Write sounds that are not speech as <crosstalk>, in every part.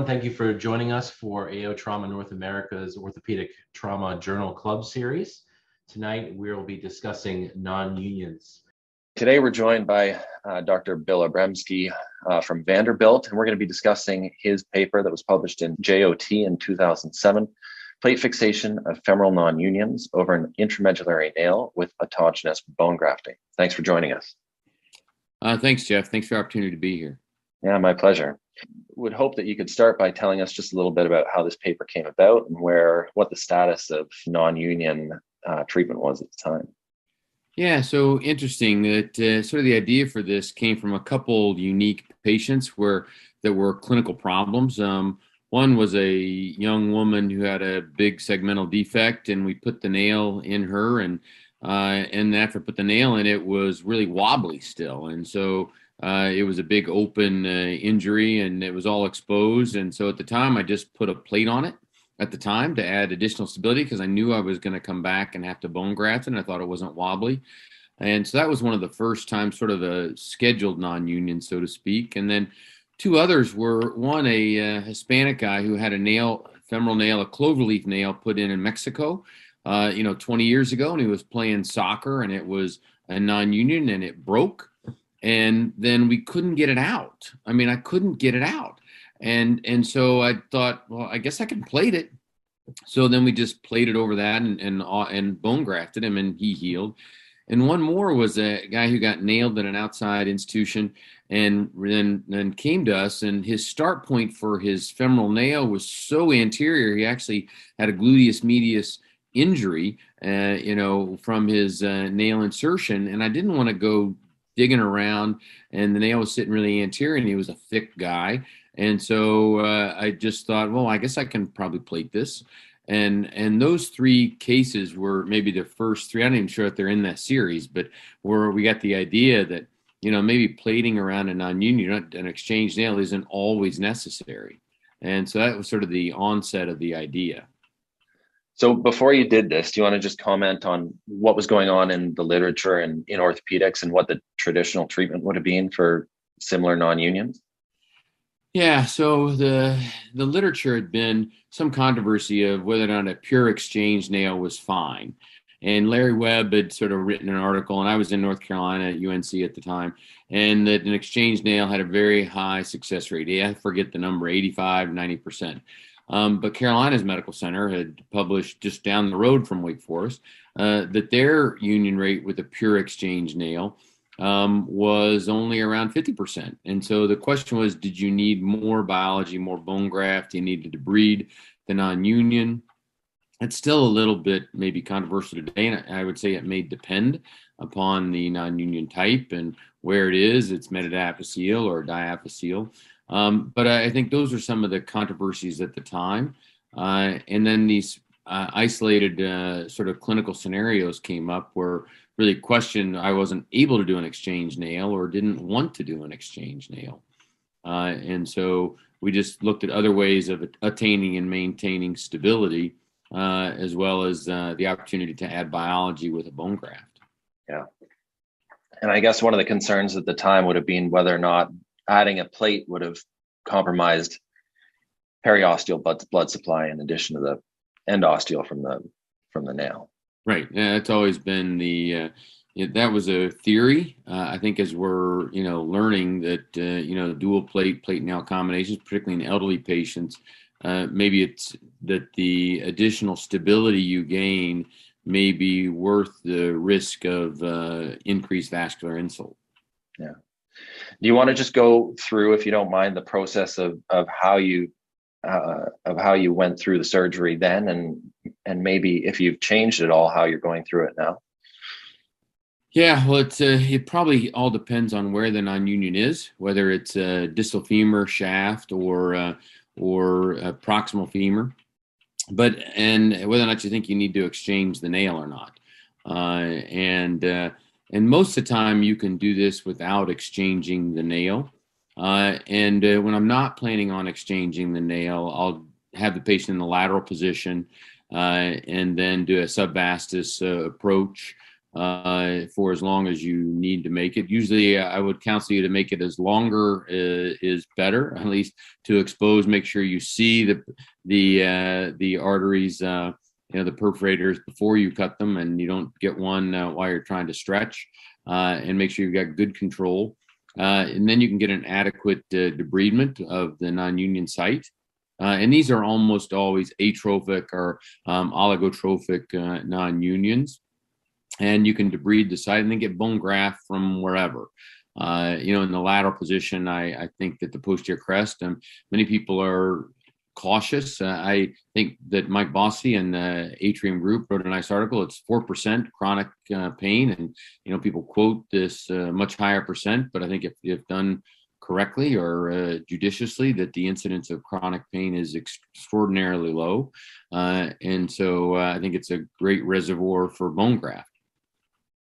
everyone. Thank you for joining us for AO Trauma North America's Orthopedic Trauma Journal Club series. Tonight, we'll be discussing non-unions. Today, we're joined by uh, Dr. Bill Obremskey uh, from Vanderbilt, and we're going to be discussing his paper that was published in JOT in 2007, Plate Fixation of Femoral Non-Unions over an Intramedullary Nail with Autogenous Bone Grafting. Thanks for joining us. Uh, thanks, Jeff. Thanks for the opportunity to be here. Yeah, my pleasure. Would hope that you could start by telling us just a little bit about how this paper came about and where what the status of non-union uh, treatment was at the time. Yeah, so interesting that uh, sort of the idea for this came from a couple unique patients where that were clinical problems. Um, one was a young woman who had a big segmental defect, and we put the nail in her, and uh, and after put the nail in, it was really wobbly still, and so uh, it was a big open uh, injury and it was all exposed. And so at the time, I just put a plate on it at the time to add additional stability because I knew I was going to come back and have to bone graft. And I thought it wasn't wobbly. And so that was one of the first times, sort of a scheduled non union, so to speak. And then two others were one, a uh, Hispanic guy who had a nail, femoral nail, a cloverleaf nail put in in Mexico. Uh, you know, 20 years ago, and he was playing soccer, and it was a non-union, and it broke, and then we couldn't get it out. I mean, I couldn't get it out. And and so I thought, well, I guess I can plate it. So then we just plated over that and and and bone grafted him, and he healed. And one more was a guy who got nailed at an outside institution, and then then came to us. And his start point for his femoral nail was so anterior, he actually had a gluteus medius injury, uh, you know, from his uh, nail insertion. And I didn't want to go digging around, and the nail was sitting really anterior, and he was a thick guy. And so uh, I just thought, well, I guess I can probably plate this. And and those three cases were maybe the first three. I'm not even sure if they're in that series, but where we got the idea that you know maybe plating around a non-union, an exchange nail, isn't always necessary. And so that was sort of the onset of the idea. So before you did this, do you want to just comment on what was going on in the literature and in orthopedics and what the traditional treatment would have been for similar non-unions? Yeah, so the the literature had been some controversy of whether or not a pure exchange nail was fine. And Larry Webb had sort of written an article, and I was in North Carolina at UNC at the time, and that an exchange nail had a very high success rate. I forget the number, 85, 90%. Um, but Carolinas Medical Center had published just down the road from Wake Forest uh, that their union rate with a pure exchange nail um, was only around 50%. And so the question was did you need more biology, more bone graft? You needed to breed the non union? It's still a little bit maybe controversial today, and I would say it may depend upon the non union type and where it is. It's metaphyseal or diaphyseal. Um, but I think those are some of the controversies at the time. Uh, and then these uh, isolated uh, sort of clinical scenarios came up where really questioned I wasn't able to do an exchange nail or didn't want to do an exchange nail. Uh, and so we just looked at other ways of attaining and maintaining stability, uh, as well as uh, the opportunity to add biology with a bone graft. Yeah. And I guess one of the concerns at the time would have been whether or not adding a plate would have compromised periosteal blood, blood supply in addition to the endosteal from the from the nail. Right. Yeah, that's always been the uh, yeah, that was a theory. Uh, I think as we're you know learning that uh, you know dual plate plate nail combinations, particularly in elderly patients, uh, maybe it's that the additional stability you gain may be worth the risk of uh, increased vascular insult. Yeah. Do you want to just go through, if you don't mind, the process of of how you uh, of how you went through the surgery then, and and maybe if you've changed at all, how you're going through it now? Yeah, well, it's uh, it probably all depends on where the non-union is, whether it's a distal femur shaft or uh, or proximal femur, but and whether or not you think you need to exchange the nail or not, uh, and uh, and most of the time, you can do this without exchanging the nail. Uh, and uh, when I'm not planning on exchanging the nail, I'll have the patient in the lateral position uh, and then do a subvastus uh, approach uh, for as long as you need to make it. Usually, I would counsel you to make it as longer is better, <laughs> at least to expose. Make sure you see the the the arteries, you know, the perforators before you cut them, and you don't get one uh, while you're trying to stretch. Uh, and make sure you've got good control. and then you can get an adequate debridement of the non-union site. and these are almost always atrophic or um, oligotrophic non-unions and you can debride the site and then get bone graft from wherever. Uh, you know, in the lateral position, I, I think that the posterior crest, and um, many people are cautious. Uh, I think that Mike Bosse and the Atrium Group wrote a nice article. It's four percent chronic uh, pain, and you know people quote this uh, much higher percent. But I think if, if done correctly or uh, judiciously, that the incidence of chronic pain is extraordinarily low, uh, and so uh, I think it's a great reservoir for bone graft.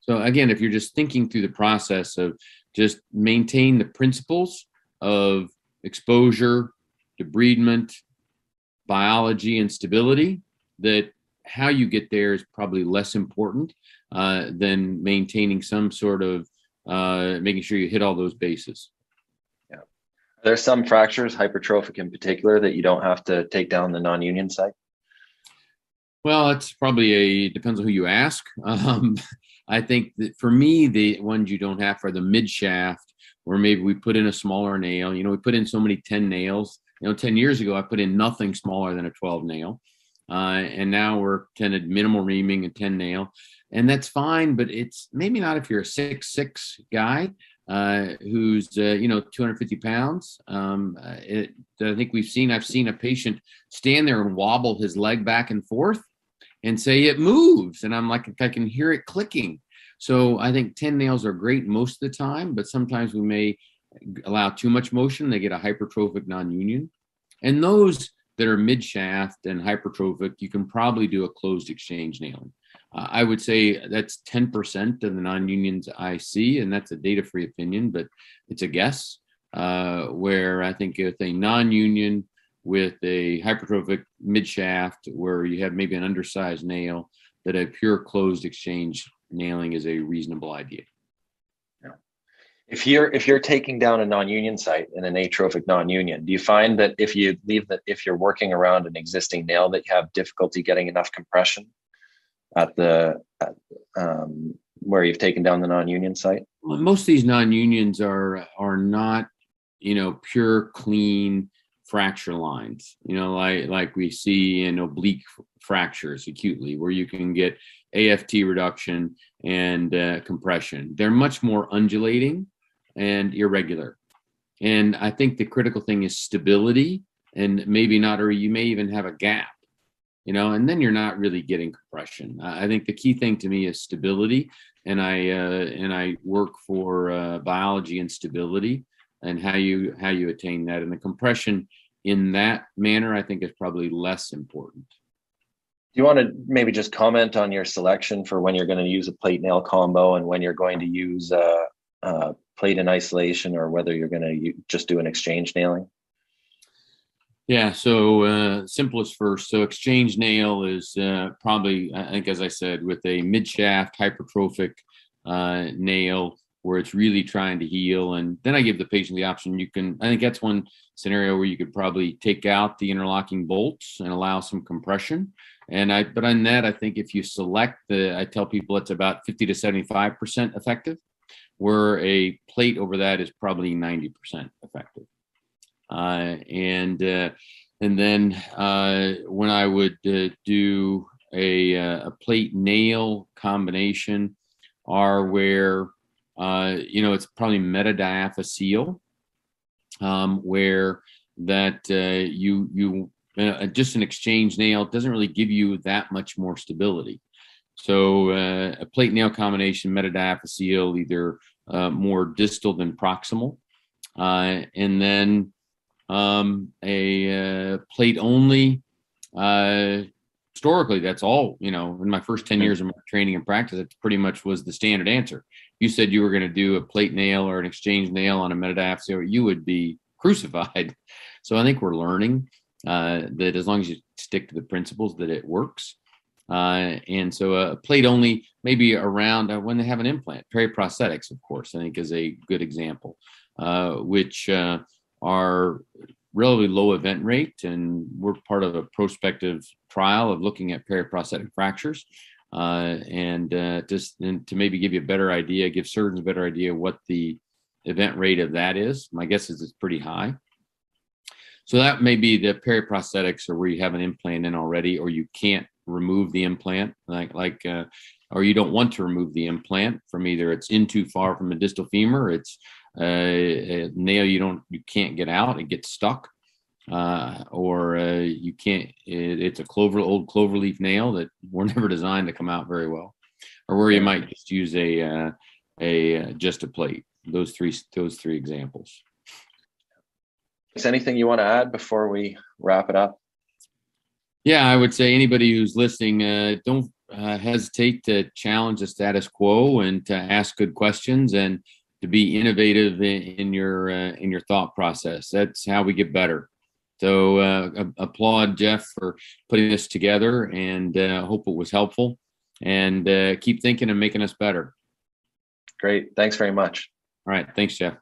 So again, if you're just thinking through the process of just maintain the principles of exposure, debridement, biology, and stability, that how you get there is probably less important uh, than maintaining some sort of uh, making sure you hit all those bases. Yeah. There's some fractures, hypertrophic in particular, that you don't have to take down the non-union site. Well, it's probably a depends on who you ask. <laughs> Um, I think that for me, the ones you don't have are the mid shaft, where maybe we put in a smaller nail. You know, we put in so many 10 nails. You know, 10 years ago, I put in nothing smaller than a 12 nail. Uh, and now we're tended minimal reaming and 10 nail. And that's fine, but it's maybe not if you're a six six guy uh, who's uh, you know 250 pounds. Um, uh, it, I think we've seen I've seen a patient stand there and wobble his leg back and forth, and say it moves and i'm like i can hear it clicking so i think 10 nails are great most of the time but sometimes we may allow too much motion they get a hypertrophic non-union and those that are mid shaft and hypertrophic you can probably do a closed exchange nailing uh, i would say that's 10% of the non-unions i see and that's a data free opinion but it's a guess uh, where i think if a non-union with a hypertrophic midshaft where you have maybe an undersized nail, that a pure closed exchange nailing is a reasonable idea. If you're if you're taking down a non-union site in an atrophic non-union, do you find that if you leave that if you're working around an existing nail that you have difficulty getting enough compression at the at, um, where you've taken down the non-union site? Well, most of these non-unions are are not you know pure clean fracture lines, you know, like like we see in oblique fractures acutely, where you can get AFT reduction and uh, compression. They're much more undulating and irregular. And I think the critical thing is stability, and maybe not, or you may even have a gap, you know, and then you're not really getting compression. I think the key thing to me is stability, and I uh, and I work for uh, biology and stability and how you how you attain that and the compression in that manner i think is probably less important do you want to maybe just comment on your selection for when you're going to use a plate nail combo and when you're going to use a, uh, a plate in isolation or whether you're going to just do an exchange nailing yeah so uh, simplest first so exchange nail is uh, probably i think as i said with a mid shaft hypertrophic uh, nail where it's really trying to heal. And then I give the patient the option. You can, I think that's one scenario where you could probably take out the interlocking bolts and allow some compression. And I, but on that, I think if you select the, I tell people it's about 50 to 75% effective, where a plate over that is probably 90% effective. Uh, and, uh, and then uh, when I would uh, do a, uh, a plate nail combination, are where uh, you know, it's probably metadiaphyseal, um, where that you you just an exchange nail doesn't really give you that much more stability. So uh, a plate nail combination metadiaphyseal, either uh, more distal than proximal, uh, and then um, a plate only historically that's all you know in my first 10 years of my training and practice it pretty much was the standard answer. You said you were going to do a plate nail or an exchange nail on a metadiaphyseal you would be crucified. <laughs> So i think we're learning uh, that as long as you stick to the principles that it works Uh, and so a plate only maybe around uh, when they have an implant. Periprosthetics, of course, I think is a good example, uh, which uh, are relatively low event rate. And we're part of a prospective trial of looking at periprosthetic fractures. Uh, and uh, just and to maybe give you a better idea, give surgeons a better idea what the event rate of that is. My guess is it's pretty high. So that may be the periprosthetics or where you have an implant in already, or you can't remove the implant, like like, uh, or you don't want to remove the implant from either it's in too far from the distal femur, it's uh, a nail you don't you can't get out, it gets stuck, uh, or uh, you can't. It, it's a clover old cloverleaf nail that <laughs> were never designed to come out very well, or where you might just use a uh, a just a plate. Those three those three examples. Is anything you want to add before we wrap it up? Yeah, I would say anybody who's listening, uh, don't uh, hesitate to challenge the status quo and to ask good questions and to be innovative in, in your uh, in your thought process. That's how we get better. So uh, applaud Jeff for putting this together and uh, hope it was helpful. And uh, keep thinking and making us better. Great. Thanks very much. All right. Thanks, Jeff.